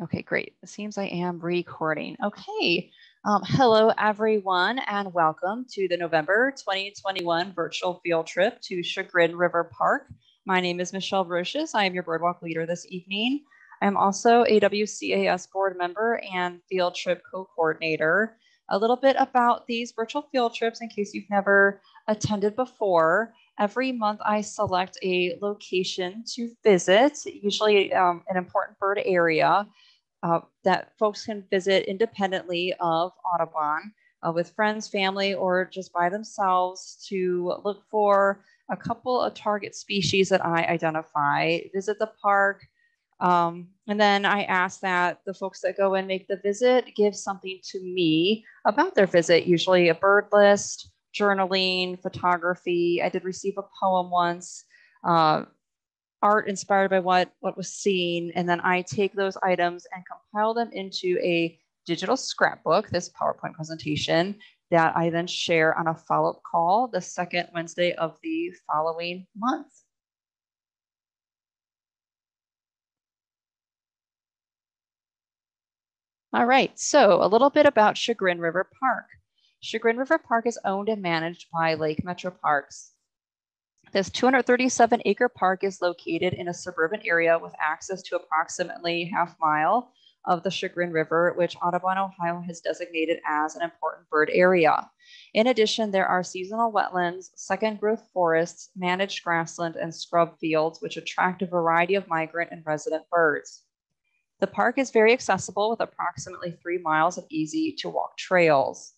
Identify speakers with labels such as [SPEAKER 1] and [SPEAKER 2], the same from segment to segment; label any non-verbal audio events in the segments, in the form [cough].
[SPEAKER 1] Okay, great. It seems I am recording. Okay. Um, hello, everyone, and welcome to the November 2021 virtual field trip to Chagrin River Park. My name is Michelle Brosius. I am your bird walk leader this evening. I'm also a WCAS board member and field trip co-coordinator. A little bit about these virtual field trips in case you've never attended before every month I select a location to visit, usually um, an important bird area uh, that folks can visit independently of Audubon uh, with friends, family, or just by themselves to look for a couple of target species that I identify, visit the park, um, and then I ask that the folks that go and make the visit give something to me about their visit, usually a bird list, journaling, photography. I did receive a poem once, uh, art inspired by what, what was seen. And then I take those items and compile them into a digital scrapbook, this PowerPoint presentation that I then share on a follow-up call the second Wednesday of the following month. All right, so a little bit about Chagrin River Park. Chagrin River Park is owned and managed by Lake Metroparks. This 237 acre park is located in a suburban area with access to approximately half mile of the Chagrin River, which Audubon, Ohio has designated as an important bird area. In addition, there are seasonal wetlands, second growth forests, managed grassland, and scrub fields, which attract a variety of migrant and resident birds. The park is very accessible with approximately three miles of easy to walk trails.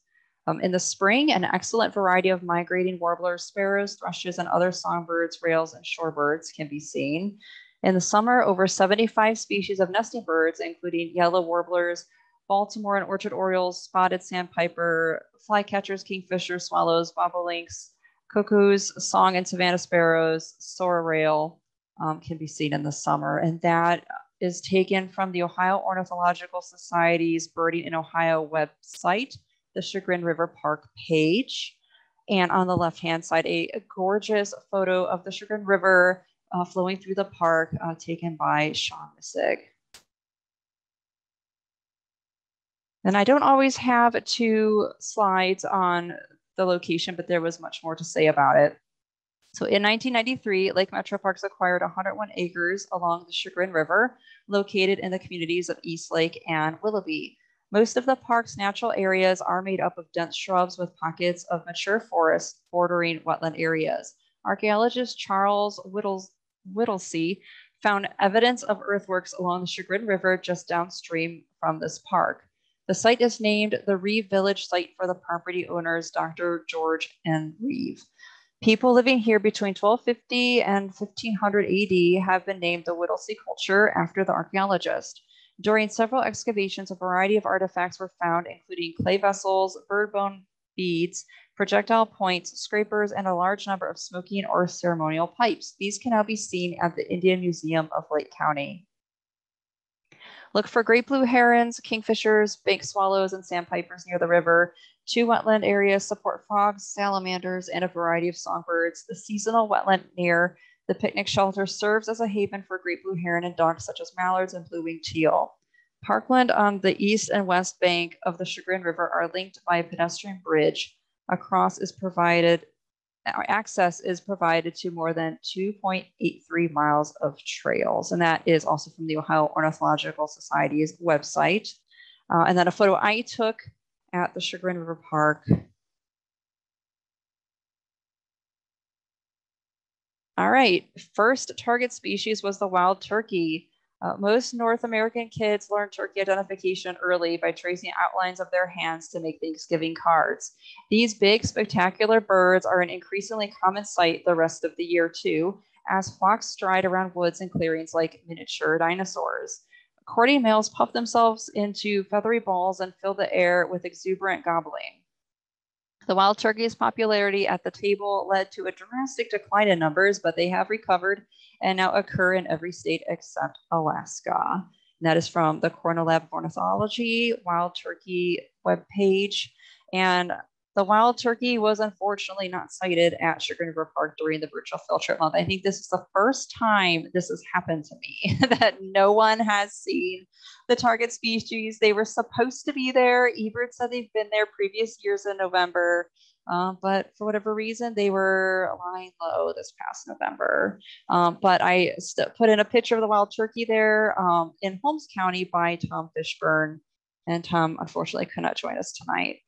[SPEAKER 1] Um, in the spring, an excellent variety of migrating warblers, sparrows, thrushes, and other songbirds, rails, and shorebirds can be seen. In the summer, over 75 species of nesting birds, including yellow warblers, Baltimore and orchard orioles, spotted sandpiper, flycatchers, kingfishers, swallows, bobolinks, cuckoos, song and savannah sparrows, sorrel um, can be seen in the summer. And that is taken from the Ohio Ornithological Society's Birding in Ohio website the Chagrin River Park page. And on the left-hand side, a, a, gorgeous photo of the Chagrin River uh, flowing through the park uh, taken by Sean Missig. And I don't always have two slides on the location, but there was much more to say about it. So in 1993, Lake Metroparks acquired 101 acres along the Chagrin River, located in the communities of Eastlake and Willoughby. Most of the park's natural areas are made up of dense shrubs with pockets of mature forest bordering wetland areas. Archaeologist Charles Whittles, Whittlesey found evidence of earthworks along the Chagrin River just downstream from this park. The site is named the Reeve Village site for the property owners, Dr. George and Reeve. People living here between 1250 and 1500 AD have been named the Whittlesey culture after the archaeologist. During several excavations, a variety of artifacts were found, including clay vessels, bird bone beads, projectile points, scrapers, and a large number of smoking or ceremonial pipes. These can now be seen at the Indian Museum of Lake County. Look for great blue herons, kingfishers, bank swallows, and sandpipers near the river. Two wetland areas support frogs, salamanders, and a variety of songbirds. The seasonal wetland near the picnic shelter serves as a haven for great blue heron and ducks such as mallards and blue-winged teal. Parkland on the east and west bank of the Chagrin River are linked by a pedestrian bridge. Across is provided, access is provided to more than 2.83 miles of trails. And that is also from the Ohio Ornithological Society's website. Uh, and then a photo I took at the Chagrin River Park All right, first target species was the wild turkey. Uh, most North American kids learn turkey identification early by tracing outlines of their hands to make Thanksgiving cards. These big, spectacular birds are an increasingly common sight the rest of the year, too, as flocks stride around woods and clearings like miniature dinosaurs. Courting males puff themselves into feathery balls and fill the air with exuberant gobbling. The wild turkey's popularity at the table led to a drastic decline in numbers, but they have recovered and now occur in every state except Alaska. And that is from the Cornell Lab of Ornithology Wild Turkey webpage. And The wild turkey was unfortunately not sighted at Chagrin River Park during the virtual field trip month. I think this is the first time this has happened to me [laughs] that no one has seen the target species. They were supposed to be there. eBird said they've been there previous years in November, um, but for whatever reason, they were lying low this past November. Um, but I put in a picture of the wild turkey there um, in Holmes County by Tom Fishburne. And Tom unfortunately could not join us tonight.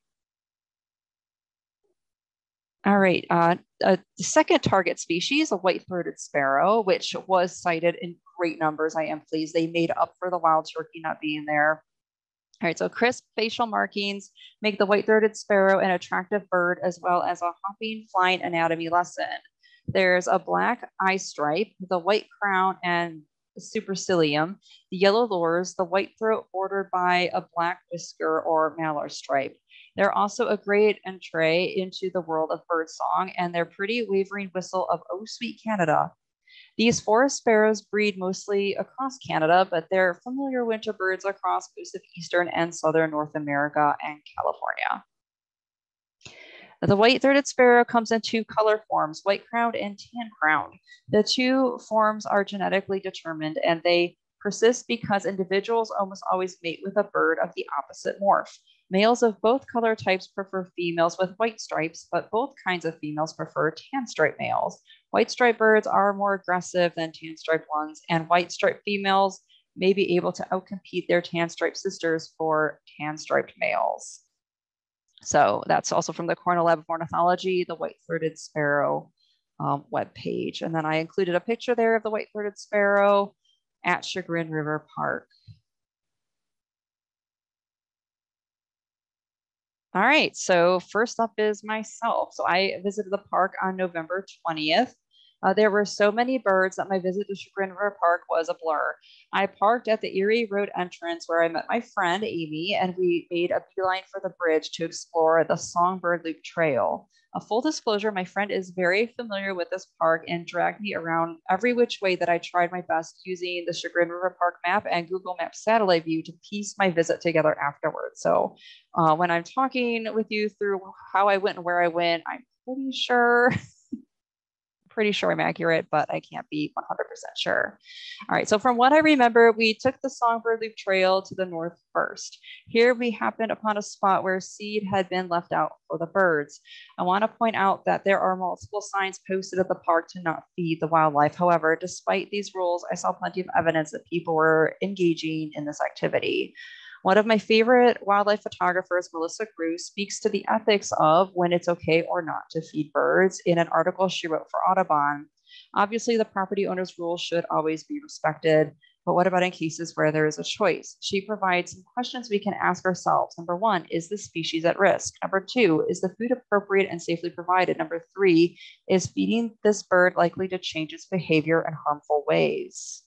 [SPEAKER 1] All right, uh, uh, the second target species, a white-throated sparrow, which was sighted in great numbers. I am pleased they made up for the wild turkey not being there. All right, so crisp facial markings make the white-throated sparrow an attractive bird as well as a hopping flying anatomy lesson. There's a black eye stripe, the white crown and supercilium, the yellow lores, the white throat bordered by a black whisker or malar stripe. They're also a great entree into the world of birdsong and their pretty wavering whistle of Oh Sweet Canada. These forest sparrows breed mostly across Canada, but they're familiar winter birds across most of eastern and southern North America and California. The white-throated sparrow comes in two color forms, white-crowned and tan-crowned. The two forms are genetically determined and they persist because individuals almost always mate with a bird of the opposite morph. Males of both color types prefer females with white stripes, but both kinds of females prefer tan striped males. White striped birds are more aggressive than tan striped ones, and white striped females may be able to outcompete their tan striped sisters for tan striped males. So that's also from the Cornell Lab of Ornithology, the white-throated sparrow um, webpage. And then I included a picture there of the white-throated sparrow at Chagrin River Park. All right, so first up is myself. So I visited the park on November 20th. Uh, there were so many birds that my visit to Chagrin River Park was a blur. I parked at the Erie Road entrance where I met my friend Amy, and we made a beeline for the bridge to explore the Songbird Loop Trail. A full disclosure, my friend is very familiar with this park and dragged me around every which way that I tried my best using the Chagrin River Park map and Google Maps satellite view to piece my visit together afterwards. So uh, when I'm talking with you through how I went and where I went, I'm pretty sure [laughs] pretty sure I'm accurate, but I can't be 100% sure. All right, so from what I remember, we took the Songbird Loop Trail to the north first. Here we happened upon a spot where seed had been left out for the birds. I want to point out that there are multiple signs posted at the park to not feed the wildlife. However, despite these rules, I saw plenty of evidence that people were engaging in this activity. One of my favorite wildlife photographers, Melissa Groo, speaks to the ethics of when it's okay or not to feed birds in an article she wrote for Audubon. Obviously, the property owner's rules should always be respected, but what about in cases where there is a choice? She provides some questions we can ask ourselves. Number one, is the species at risk? Number two, is the food appropriate and safely provided? Number three, is feeding this bird likely to change its behavior in harmful ways?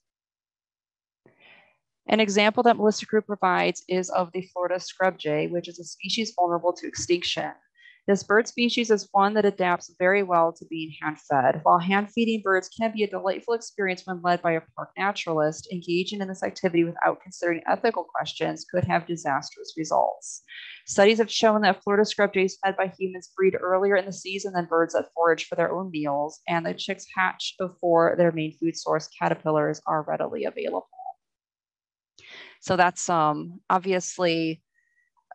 [SPEAKER 1] An example that Melissa Groo provides is of the Florida scrub jay, which is a species vulnerable to extinction. This bird species is one that adapts very well to being hand fed. While hand feeding birds can be a delightful experience when led by a park naturalist, engaging in this activity without considering ethical questions could have disastrous results. Studies have shown that Florida scrub jays fed by humans breed earlier in the season than birds that forage for their own meals, and the chicks hatch before their main food source, caterpillars, are readily available. So that's um, obviously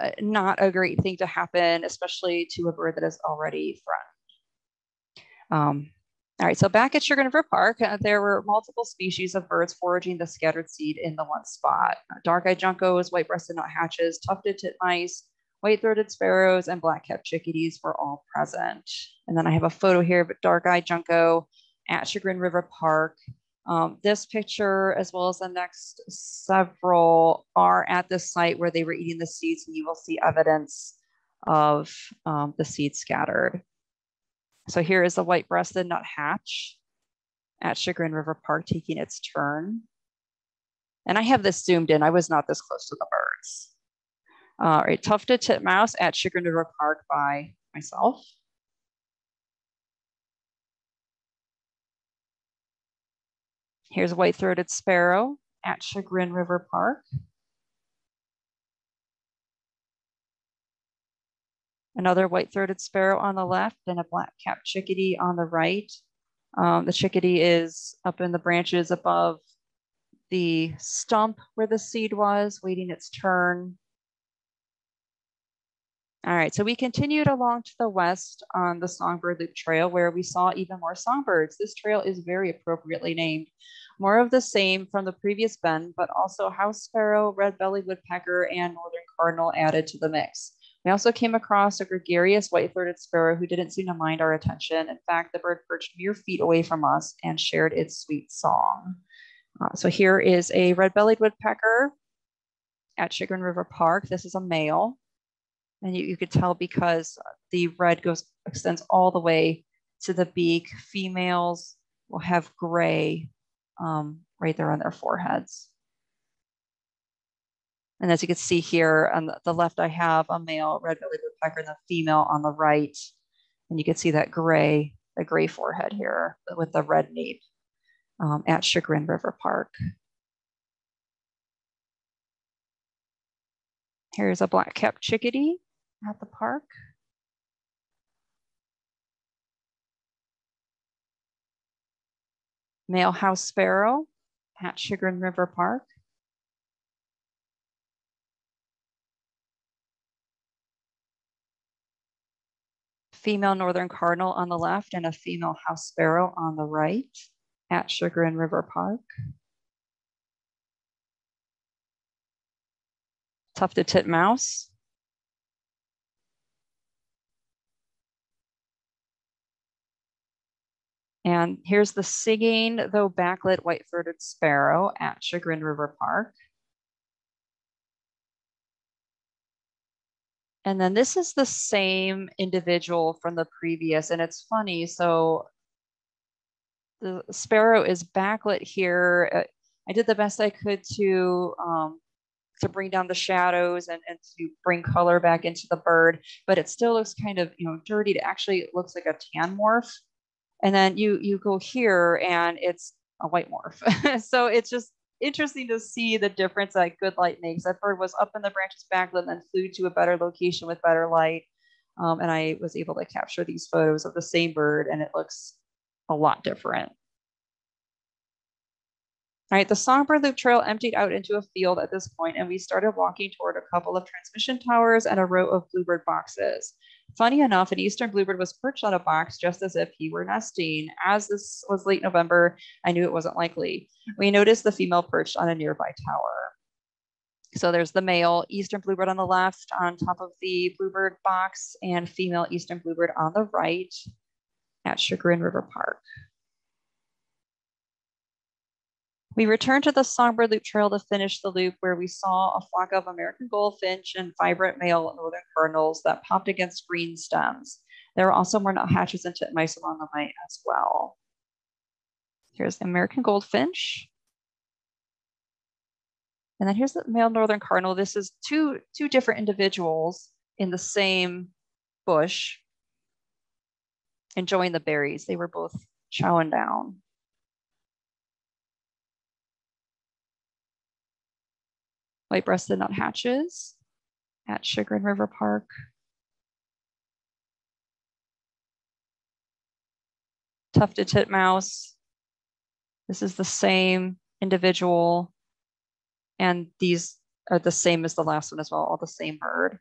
[SPEAKER 1] uh, not a great thing to happen, especially to a bird that is already threatened. Um, all right, so back at Chagrin River Park, uh, there were multiple species of birds foraging the scattered seed in the one spot. Uh, dark-eyed juncos, white-breasted nuthatches, tufted titmice, white-throated sparrows, and black-capped chickadees were all present. And then I have a photo here of a dark-eyed junco at Chagrin River Park. Um, this picture, as well as the next several, are at the site where they were eating the seeds, and you will see evidence of um, the seeds scattered. So here is the white-breasted nuthatch at Chagrin River Park taking its turn. And I have this zoomed in. I was not this close to the birds. All right, tufted titmouse at Chagrin River Park by myself. Here's a white-throated sparrow at Chagrin River Park. Another white-throated sparrow on the left and a black-capped chickadee on the right. Um, the chickadee is up in the branches above the stump where the seed was, waiting its turn. All right, so we continued along to the west on the Songbird Loop Trail where we saw even more songbirds. This trail is very appropriately named. More of the same from the previous bend, but also house sparrow, red-bellied woodpecker, and northern cardinal added to the mix. We also came across a gregarious white-throated sparrow who didn't seem to mind our attention. In fact, the bird perched mere feet away from us and shared its sweet song. Uh, so here is a red-bellied woodpecker at Chagrin River Park. This is a male. And you, you could tell because the red goes extends all the way to the beak. Females will have gray um, right there on their foreheads. And as you can see here on the left, I have a male red-bellied woodpecker and the female on the right. And you can see that gray, the gray forehead here with the red nape um, at Chagrin River Park. Here's a black-capped chickadee at the park. Male house sparrow at Chagrin River Park. Female northern cardinal on the left and a female house sparrow on the right at Chagrin River Park. Tufted titmouse And here's the singing, though backlit white-throated sparrow at Chagrin River Park. And then this is the same individual from the previous, and it's funny. So the sparrow is backlit here. Uh, I did the best I could to um, to bring down the shadows and, and to bring color back into the bird, but it still looks kind of you know dirty. It actually looks like a tan morph and then you you go here and it's a white morph. [laughs] So it's just interesting to see the difference that good light makes. That bird was up in the branches back and then flew to a better location with better light. Um, and i was able to capture these photos of the same bird and it looks a lot different. All right, the Songbird Loop Trail emptied out into a field at this point, and we started walking toward a couple of transmission towers and a row of bluebird boxes. Funny enough, an eastern bluebird was perched on a box just as if he were nesting. As this was late November, I knew it wasn't likely. We noticed the female perched on a nearby tower. So there's the male eastern bluebird on the left on top of the bluebird box and female eastern bluebird on the right at Chagrin River Park. We returned to the Songbird Loop Trail to finish the loop where we saw a flock of American goldfinch and vibrant male northern cardinals that popped against green stems. There were also more nuthatches and titmice along the way as well. Here's the American goldfinch. And then here's the male northern cardinal. This is two, two different individuals in the same bush enjoying the berries. They were both chowing down. White-breasted nuthatches at Chagrin River Park. Tufted titmouse. This is the same individual. And these are the same as the last one as well, all the same bird.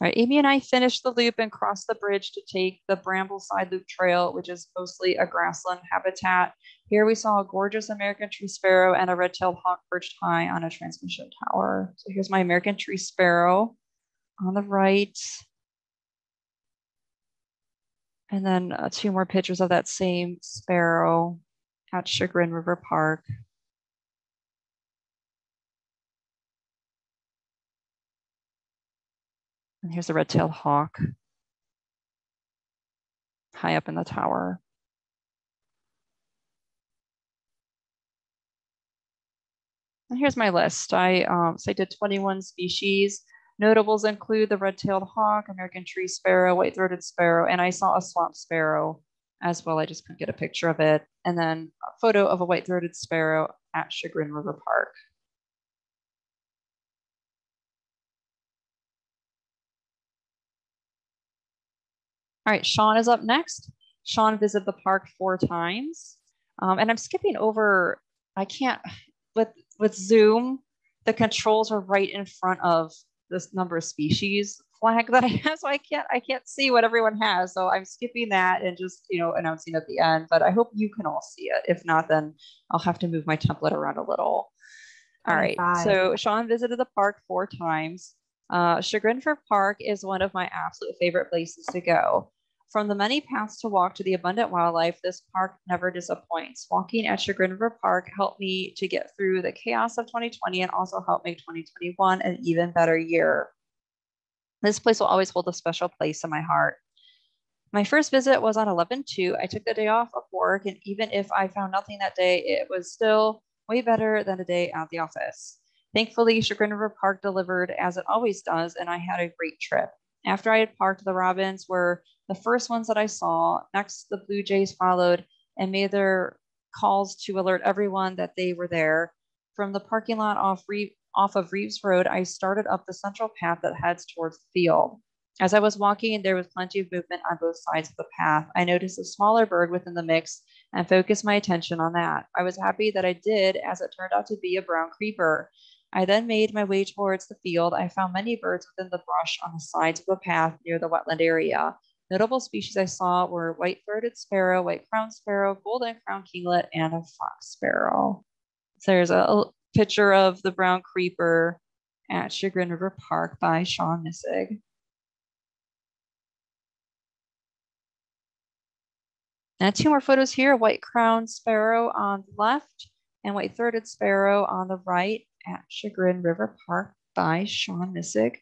[SPEAKER 1] All right, Amy and I finished the loop and crossed the bridge to take the Brambleside Loop Trail, which is mostly a grassland habitat. Here we saw a gorgeous American tree sparrow and a red-tailed hawk perched high on a transmission tower. So here's my American tree sparrow on the right. And then uh, two more pictures of that same sparrow at Chagrin River Park. And here's a red-tailed hawk high up in the tower. And here's my list. I um, so I did 21 species. Notables include the red-tailed hawk, American tree sparrow, white-throated sparrow, and I saw a swamp sparrow as well. I just couldn't get a picture of it. And then a photo of a white-throated sparrow at Chagrin River Park. All right, Sean is up next. Sean visited the park four times. Um, and I'm skipping over, I can't, with, with Zoom, the controls are right in front of this number of species flag that I have, [laughs] so I can't I can't see what everyone has. So I'm skipping that and just you know announcing at the end. But I hope you can all see it. If not, then I'll have to move my template around a little. All right. So Sean visited the park four times. Uh, Chagrin River Park is one of my absolute favorite places to go. From the many paths to walk to the abundant wildlife, this park never disappoints. Walking at Chagrin River Park helped me to get through the chaos of 2020 and also helped make 2021 an even better year. This place will always hold a special place in my heart. My first visit was on 11 2. I took the day off of work, and even if I found nothing that day, it was still way better than a day at the office. Thankfully, Chagrin River Park delivered as it always does, and I had a great trip. After I had parked, the robins were the first ones that I saw. Next, the blue jays followed and made their calls to alert everyone that they were there. From the parking lot off, Re- off of Reeves Road, I started up the central path that heads towards the field. As I was walking, there was plenty of movement on both sides of the path. I noticed a smaller bird within the mix and focused my attention on that. I was happy that I did, as it turned out to be a brown creeper. I then made my way towards the field. I found many birds within the brush on the sides of the path near the wetland area. Notable species I saw were white-throated sparrow, white crowned sparrow, golden crowned kinglet, and a fox sparrow. So there's a picture of the brown creeper at Chagrin River Park by Sean Missig. And two more photos here, white crowned sparrow on the left and white-throated sparrow on the right at Chagrin River Park by Sean Missig.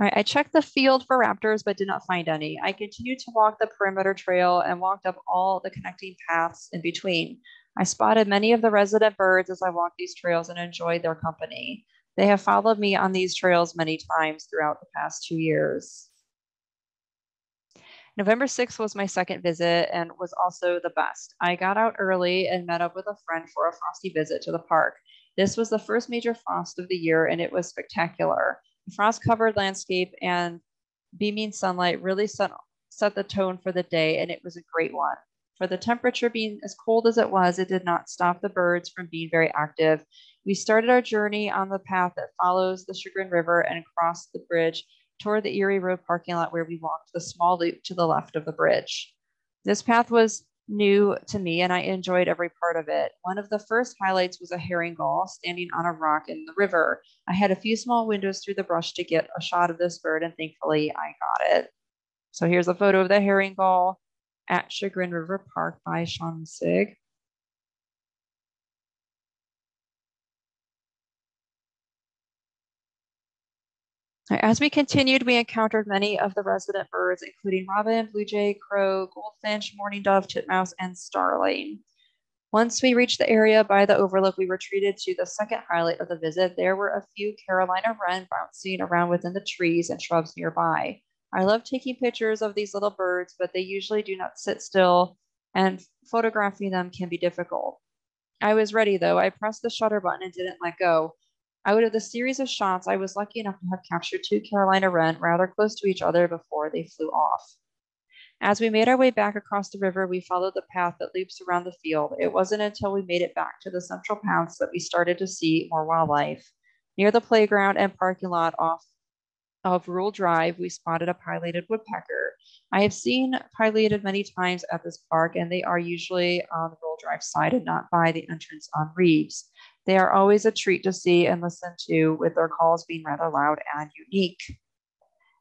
[SPEAKER 1] All right, I checked the field for raptors, but did not find any. I continued to walk the perimeter trail and walked up all the connecting paths in between. I spotted many of the resident birds as I walked these trails and enjoyed their company. They have followed me on these trails many times throughout the past two years. November 6th was my second visit and was also the best. I got out early and met up with a friend for a frosty visit to the park. This was the first major frost of the year and it was spectacular. Frost covered landscape and beaming sunlight really set, set the tone for the day and it was a great one. For the temperature being as cold as it was, it did not stop the birds from being very active. We started our journey on the path that follows the Chagrin River and crossed the bridge toward the Erie Road parking lot where we walked the small loop to the left of the bridge. This path was new to me and I enjoyed every part of it. One of the first highlights was a herring gull standing on a rock in the river. I had a few small windows through the brush to get a shot of this bird and thankfully I got it. So here's a photo of the herring gull at Chagrin River Park by Sean Sig. As we continued, we encountered many of the resident birds, including robin, blue jay, crow, goldfinch, mourning dove, titmouse, and starling. Once we reached the area by the overlook, we retreated to the second highlight of the visit. There were a few Carolina wren bouncing around within the trees and shrubs nearby. I love taking pictures of these little birds, but they usually do not sit still, and photographing them can be difficult. I was ready though. I pressed the shutter button and didn't let go. Out of the series of shots, I was lucky enough to have captured two Carolina wren rather close to each other before they flew off. As we made our way back across the river, we followed the path that loops around the field. It wasn't until we made it back to the central paths that we started to see more wildlife. Near the playground and parking lot off of Rural Drive, we spotted a pileated woodpecker. I have seen pileated many times at this park, and they are usually on the Rural Drive side and not by the entrance on Reeves. They are always a treat to see and listen to, with their calls being rather loud and unique.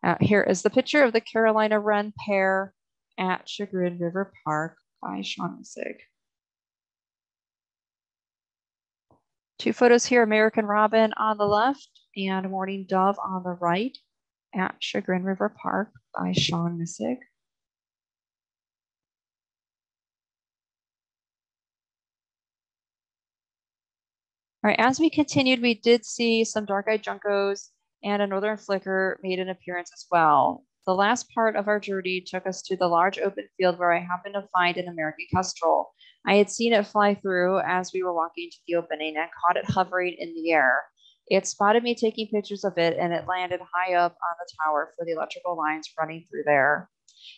[SPEAKER 1] Uh, here is the picture of the Carolina Wren pair at Chagrin River Park by Sean Sig. Two photos here, American Robin on the left and Mourning Dove on the right at Chagrin River Park by Sean Missig. All right, as we continued, we did see some dark-eyed juncos and a northern flicker made an appearance as well. The last part of our journey took us to the large open field where I happened to find an American kestrel. I had seen it fly through as we were walking to the opening and caught it hovering in the air. It spotted me taking pictures of it and it landed high up on the tower for the electrical lines running through there.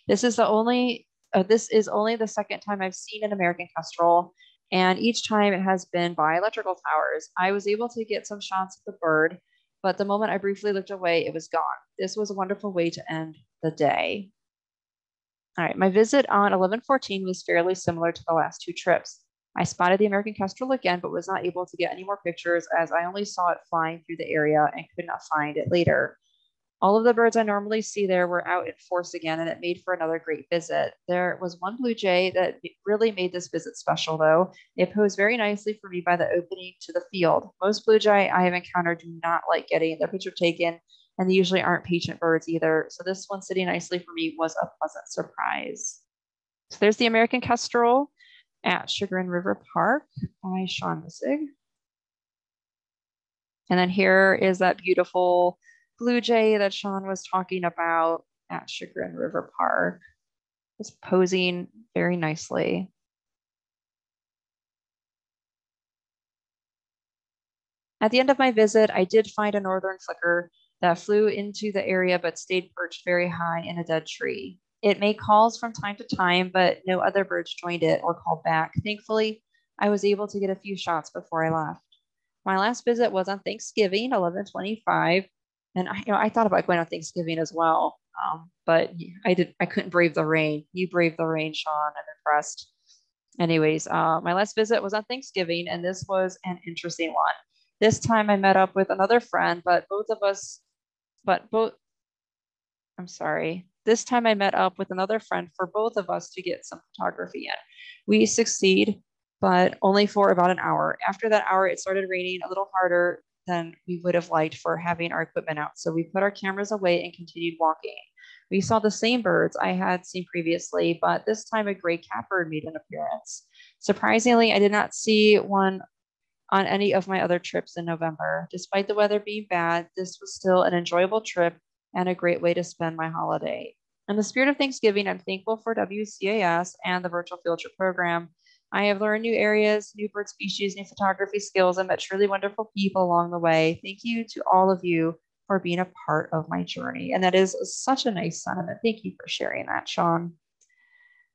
[SPEAKER 1] This is the only, uh, this is only the second time I've seen an American kestrel and each time it has been by electrical towers. I was able to get some shots of the bird, but the moment I briefly looked away, it was gone. This was a wonderful way to end the day. All right, my visit on 1114 was fairly similar to the last two trips. I spotted the American kestrel again, but was not able to get any more pictures as I only saw it flying through the area and could not find it later. All of the birds I normally see there were out in force again, and it made for another great visit. There was one blue jay that really made this visit special, though. It posed very nicely for me by the opening to the field. Most blue jay I have encountered do not like getting their picture taken, and they usually aren't patient birds either. So this one sitting nicely for me was a pleasant surprise. So there's the American kestrel at Chagrin River Park by Sean Missig. And then here is that beautiful blue jay that Sean was talking about at Chagrin River Park. Just posing very nicely. At the end of my visit, I did find a northern flicker that flew into the area but stayed perched very high in a dead tree. It made calls from time to time, but no other birds joined it or called back. Thankfully, I was able to get a few shots before I left. My last visit was on Thanksgiving, 1125, and I, you know, I thought about going on Thanksgiving as well, um, but I did. I couldn't brave the rain. You braved the rain, Sean. I'm impressed. Anyways, uh, my last visit was on Thanksgiving, and this was an interesting one. This time, I met up with another friend, but both of us, but both. I'm sorry. This time, I met up with another friend for both of us to get some photography in. We succeed, but only for about an hour. After that hour, it started raining a little harder than we would have liked for having our equipment out. So we put our cameras away and continued walking. We saw the same birds I had seen previously, but this time a gray catbird made an appearance. Surprisingly, I did not see one on any of my other trips in November. Despite the weather being bad, this was still an enjoyable trip and a great way to spend my holiday. In the spirit of Thanksgiving, I'm thankful for WCAS and the virtual field trip program I have learned new areas, new bird species, new photography skills, and met truly wonderful people along the way. Thank you to all of you for being a part of my journey. And that is such a nice sentiment. Thank you for sharing that, Sean.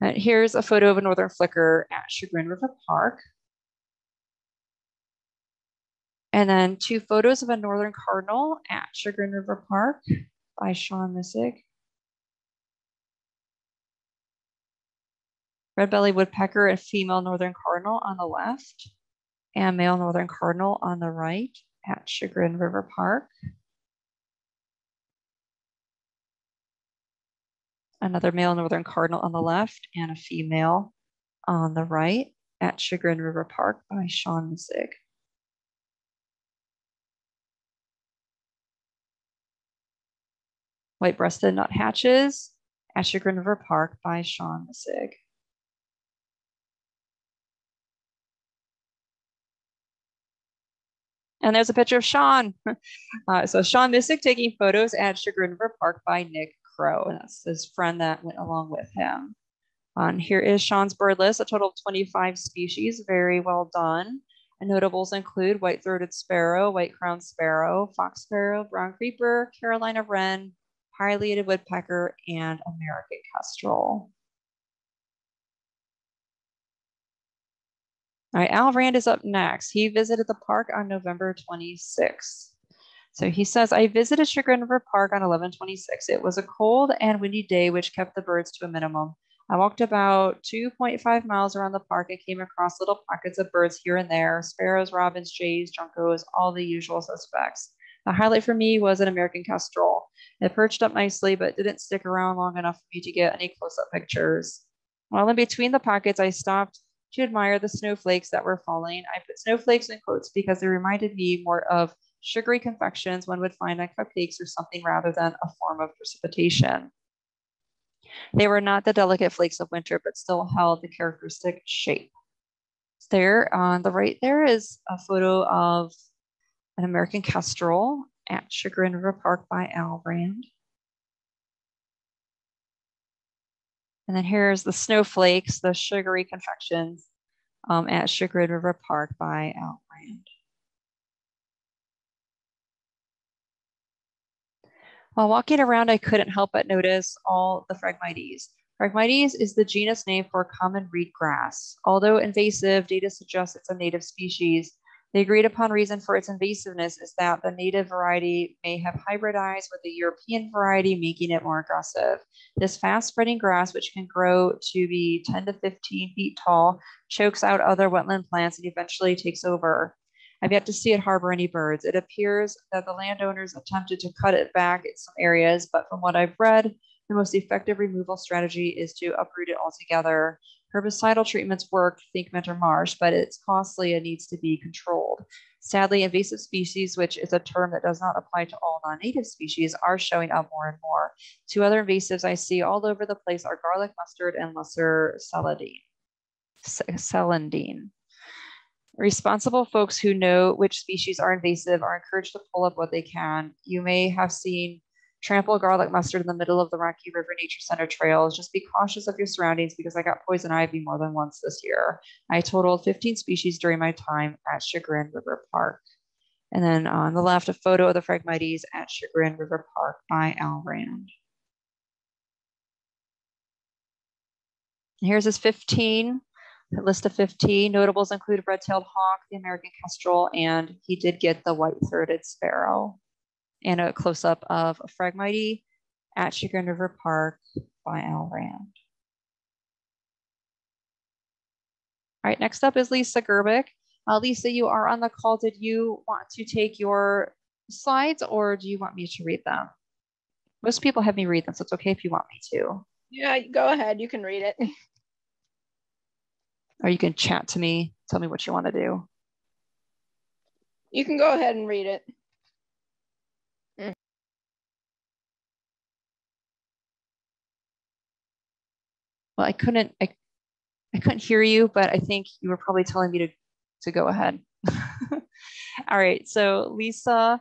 [SPEAKER 1] And here's a photo of a northern flicker at Chagrin River Park. And then two photos of a northern cardinal at Chagrin River Park by Sean Missig. Red-bellied woodpecker and female northern cardinal on the left, and male northern cardinal on the right at Chagrin River Park. Another male northern cardinal on the left and a female on the right at Chagrin River Park by Sean Missig. White-breasted nuthatches at Chagrin River Park by Sean Missig. And there's a picture of Sean. [laughs] Uh, so Sean Missig taking photos at Chagrin River Park by Nick Crow. And that's his friend that went along with him. And here is Sean's bird list, a total of 25 species. Very well done. And notables include white-throated sparrow, white-crowned sparrow, fox sparrow, brown creeper, Carolina wren, pileated woodpecker, and American kestrel. All right, Al Rand is up next. He visited the park on November 26th. So he says, I visited Chagrin River Park on 1126. It was a cold and windy day, which kept the birds to a minimum. I walked about 2.5 miles around the park and came across little pockets of birds here and there sparrows, robins, jays, juncos, all the usual suspects. The highlight for me was an American kestrel. It perched up nicely, but didn't stick around long enough for me to get any close up pictures. While in between the pockets, I stopped to admire the snowflakes that were falling. I put snowflakes in quotes because they reminded me more of sugary confections one would find on cupcakes or something rather than a form of precipitation. They were not the delicate flakes of winter, but still held the characteristic shape. There on the right there is a photo of an American kestrel at Chagrin River Park by Al Rand. And then here's the snowflakes, the sugary confections um, at Chagrin River Park by Al Rand. While walking around, I couldn't help but notice all the Phragmites. Phragmites is the genus name for common reed grass. Although invasive, data suggests it's a native species the agreed upon reason for its invasiveness is that the native variety may have hybridized with the European variety, making it more aggressive. This fast spreading grass, which can grow to be 10 to 15 feet tall, chokes out other wetland plants and eventually takes over. I've yet to see it harbor any birds. It appears that the landowners attempted to cut it back in some areas, but from what I've read, the most effective removal strategy is to uproot it altogether. Herbicidal treatments work, think Mentor Marsh, but it's costly and needs to be controlled. Sadly, invasive species, which is a term that does not apply to all non-native species, are showing up more and more. Two other invasives I see all over the place are garlic mustard and lesser celandine. celandine. Responsible folks who know which species are invasive are encouraged to pull up what they can. You may have seen trample garlic mustard in the middle of the Rocky River Nature Center trails. Just be cautious of your surroundings because I got poison ivy more than once this year. I totaled 15 species during my time at Chagrin River Park. And then on the left, a photo of the Phragmites at Chagrin River Park by Al Rand. Here's his 15 a list of 15 notables include red-tailed hawk, the American kestrel, and he did get the white-throated sparrow. And a close-up of a Phragmite at Chagrin River Park by Al Rand. All right, next up is Lisa Gerbic. Uh, Lisa, you are on the call. Did you want to take your slides or do you want me to read them? Most people have me read them, so it's okay if you want me to.
[SPEAKER 2] Yeah, go ahead. You can read it.
[SPEAKER 1] or you can chat to me, tell me what you want to do.
[SPEAKER 2] You can go ahead and read it.
[SPEAKER 1] Well, I couldn't I, I couldn't hear you, but I think you were probably telling me to to go ahead. [laughs] All right, so Lisa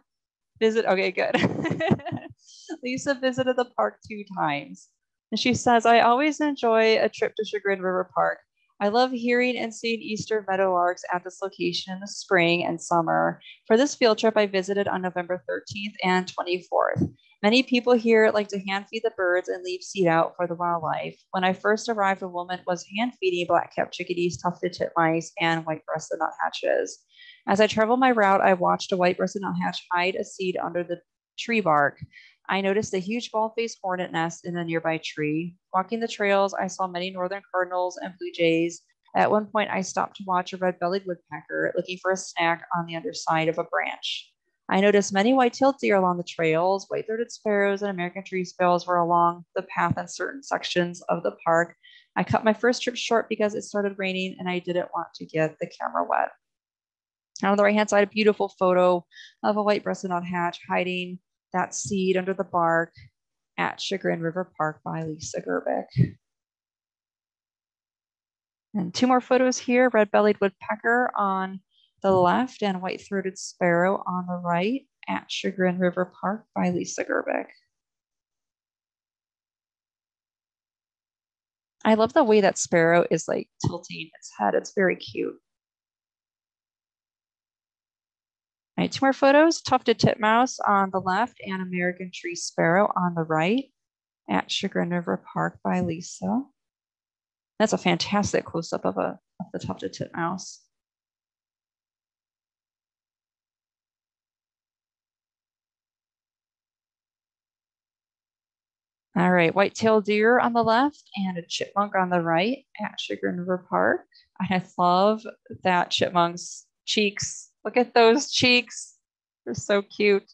[SPEAKER 1] visit okay, good. [laughs] Lisa visited the park two times. And she says, I always enjoy a trip to Chagrin River Park. I love hearing and seeing Eastern meadowlarks at this location in the spring and summer. For this field trip, I visited on November 13th and 24th. Many people here like to hand feed the birds and leave seed out for the wildlife. When I first arrived, a woman was hand feeding black-capped chickadees, tufted titmice, and white-breasted nuthatches. As I traveled my route, I watched a white-breasted nuthatch hide a seed under the tree bark. I noticed a huge bald-faced hornet nest in a nearby tree. Walking the trails, I saw many northern cardinals and blue jays. At one point, I stopped to watch a red-bellied woodpecker looking for a snack on the underside of a branch. I noticed many white-tailed deer along the trails. White-throated sparrows and American tree sparrows were along the path in certain sections of the park. I cut my first trip short because it started raining and I didn't want to get the camera wet. And on the right-hand side, a beautiful photo of a white-breasted nuthatch hiding that seed under the bark at Chagrin River Park by Lisa Gerbic. And two more photos here, red-bellied woodpecker on the left and white-throated sparrow on the right at Chagrin River Park by Lisa Gerbic. I love the way that sparrow is like tilting its head. It's very cute. All right, two more photos, tufted titmouse on the left and American tree sparrow on the right at Chagrin River Park by Lisa. That's a fantastic close-up of, a, of the tufted titmouse. All right, white-tailed deer on the left and a chipmunk on the right at Chagrin River Park. I love that chipmunk's cheeks Look at those cheeks. They're so cute.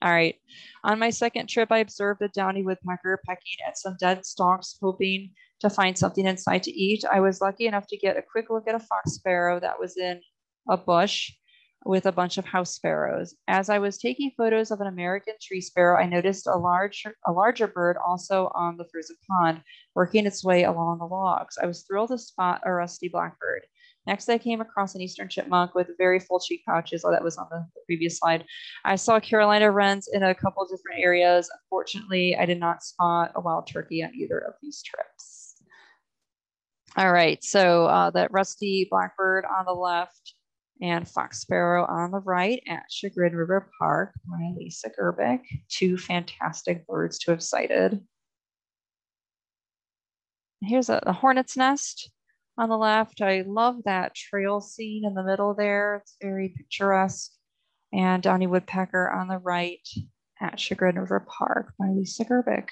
[SPEAKER 1] All right. On my second trip, I observed a downy woodpecker pecking at some dead stalks, hoping to find something inside to eat. I was lucky enough to get a quick look at a fox sparrow that was in a bush with a bunch of house sparrows. As I was taking photos of an American tree sparrow, I noticed a large, a larger bird also on the frozen pond, working its way along the logs. I was thrilled to spot a rusty blackbird. Next, I came across an eastern chipmunk with very full cheek pouches. Oh, that was on the, previous slide. I saw Carolina wrens in a couple different areas. Unfortunately, I did not spot a wild turkey on either of these trips. All right, so uh, that rusty blackbird on the left and Fox Sparrow on the right at Chagrin River Park by Lisa Gerbic. Two fantastic birds to have sighted. Here's a, a hornet's nest on the left. I love that trail scene in the middle there. It's very picturesque. And Downy Woodpecker on the right at Chagrin River Park by Lisa Gerbic.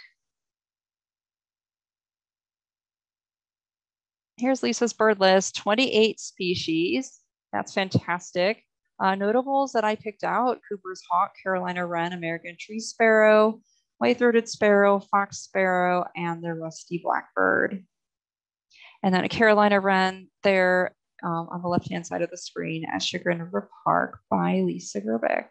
[SPEAKER 1] Here's Lisa's bird list, 28 species. That's fantastic. Uh, notables that I picked out, Cooper's hawk, Carolina wren, American tree sparrow, white-throated sparrow, fox sparrow, and the rusty blackbird. And then a Carolina wren there um, on the left-hand side of the screen at Chagrin River Park by Lisa Gerbic.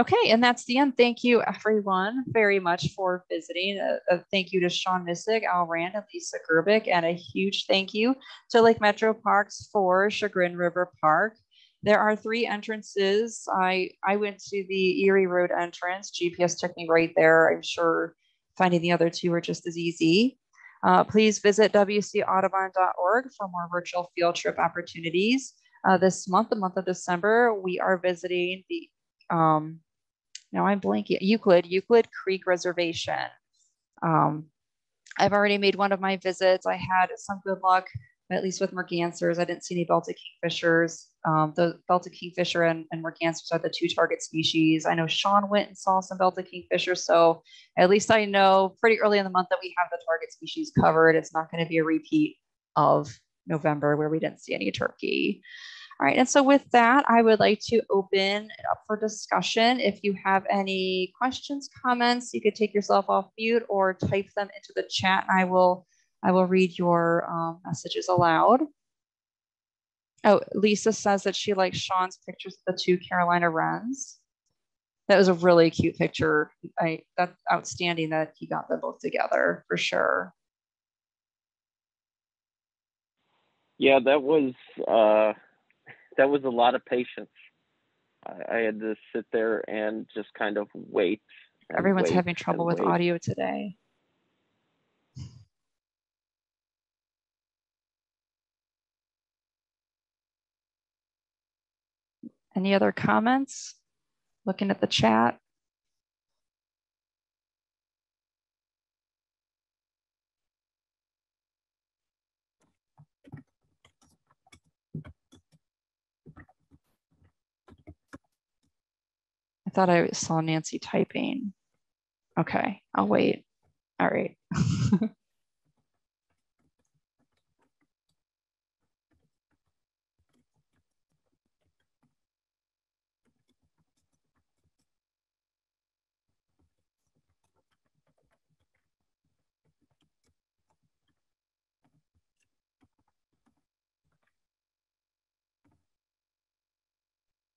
[SPEAKER 1] Okay, and that's the end. Thank you, everyone, very much for visiting. A, a, thank you to Sean Missick, Al Rand, and Lisa Gerbic, and a huge thank you to Lake Metroparks for Chagrin River Park. There are three entrances. I, I went to the Erie Road entrance. GPS took me right there. I'm sure finding the other two are just as easy. Uh, please visit wcaudubon.org for more virtual field trip opportunities. Uh, this month, the month of December, we are visiting the um, now I'm blanking, Euclid, Euclid Creek Reservation. Um, I've already made one of my visits. I had some good luck, at least with mergansers. I didn't see any belted kingfishers. Um, the belted kingfisher and, and mergansers are the two target species. I know Sean went and saw some belted kingfisher, so at least I know pretty early in the month that we have the target species covered. It's not going to be a repeat of November where we didn't see any turkey. All right, and so with that, I would like to open it up for discussion. If you have any questions, comments, you could take yourself off mute or type them into the chat and I will, I will read your um, messages aloud. Oh, Lisa says that she likes Sean's pictures of the two Carolina wrens. That was a really cute picture. I that's outstanding that he got them both together for sure.
[SPEAKER 3] Yeah, that was uh that was a lot of patience. I, I had to sit there and just kind of wait.
[SPEAKER 1] Everyone's wait having trouble with wait. audio today. Any other comments? Looking at the chat. I thought I saw Nancy typing. Okay, I'll wait. All right. [laughs]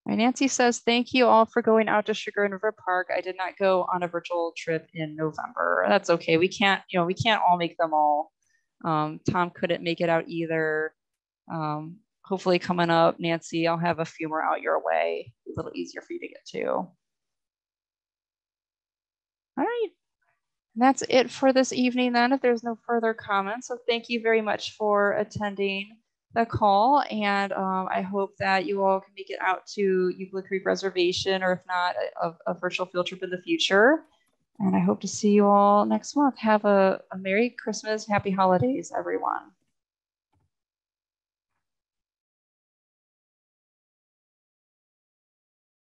[SPEAKER 1] Nancy says, thank you all for going out to Chagrin River Park. I did not go on a virtual trip in November. That's okay. We can't, you know, we can't all make them all. Um, Tom couldn't make it out either. Um, hopefully coming up, Nancy, I'll have a few more out your way. A little easier for you to get to. All right. And that's it for this evening then, if there's no further comments. So thank you very much for attending the call. And um, I hope that you all can make it out to Euclid Creek Reservation, or if not, a, a, virtual field trip in the future. And I hope to see you all next month. Have a, a Merry Christmas, Happy Holidays, everyone.